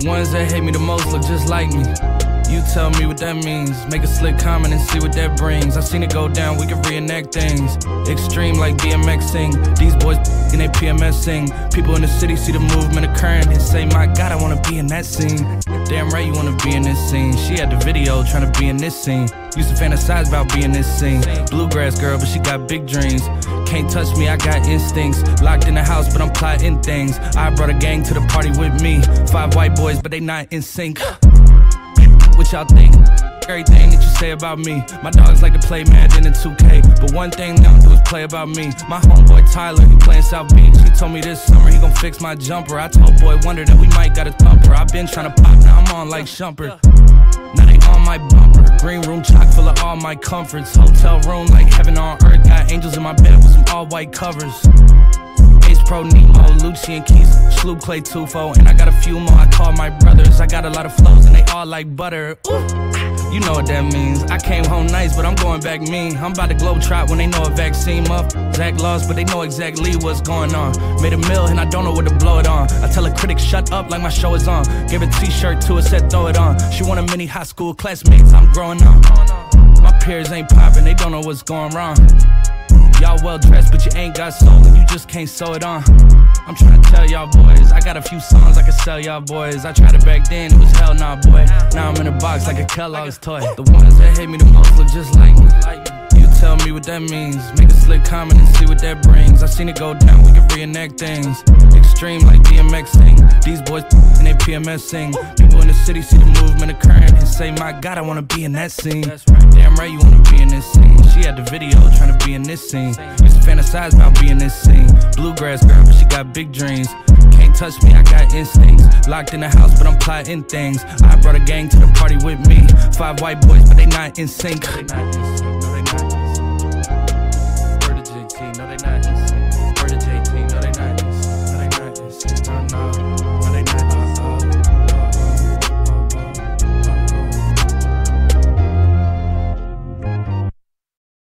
The ones that hate me the most look just like me. You tell me what that means. Make a slick comment and see what that brings. I seen it go down, we can reenact things. Extreme like BMXing. These boys in they PMSing. People in the city see the movement occurring and say, My God, I wanna be in that scene. Damn right, you wanna be in this scene. She had the video trying to be in this scene. Used to fantasize about being this scene. Bluegrass girl, but she got big dreams. Can't touch me, I got instincts. Locked in the house, but I'm plotting things. I brought a gang to the party with me. Five white boys, but they not NSYNC. What y'all think? Everything that you say about me. My dogs like to play Madden and 2K. But one thing they don't do is play about me. My homeboy Tyler, he playing South Beach. He told me this summer he gon' fix my jumper. I told Boi-1da that we might got a thumper. i been trying to pop, now I'm on like Shumpert. Now they on my bumper. Green room chock full of all my comforts. Hotel room like heaven on earth. Got angels in my bed with some all white covers. Pro Nemo, Lucian Keys, Shloob Clay 2for, and I got a few more I call my brothers. I got a lot of flows and they all like butter. Ooh. You know what that means. I came home nice, but I'm going back mean. I'm about to globe trot when they know a vaccine up. Zach lost, but they know exactly what's going on. Made a mill and I don't know what to blow it on. I tell a critic, shut up like my show is on. Give a t shirt to her, said throw it on. She want a mini high school classmates, I'm growing up. My peers ain't popping, they don't know what's going wrong. Well dressed, but you ain't got soul and you just can't sew it on. I'm trying to tell y'all boys, I got a few songs I can sell y'all boys. I tried it back then, it was hell nah, boy. Now I'm in a box like a Kellogg's toy. The ones that hate me the most look just like me. You tell me what that means. Make a slick comment and see what that brings. I seen it go down, we can reenact things. Extreme like BMXing. These boys and they PMSing. People in the city see the movement occurring and say, My God, I wanna be in that scene. Damn right, you wanna be in this scene. She had the video trying to be in this scene. Used to fantasize about being this scene. Bluegrass girl, but she got big dreams. Can't touch me, I got instincts. Locked in the house, but I'm plotting things. I brought a gang to the party with me. Five white boys, but they not NSYNC.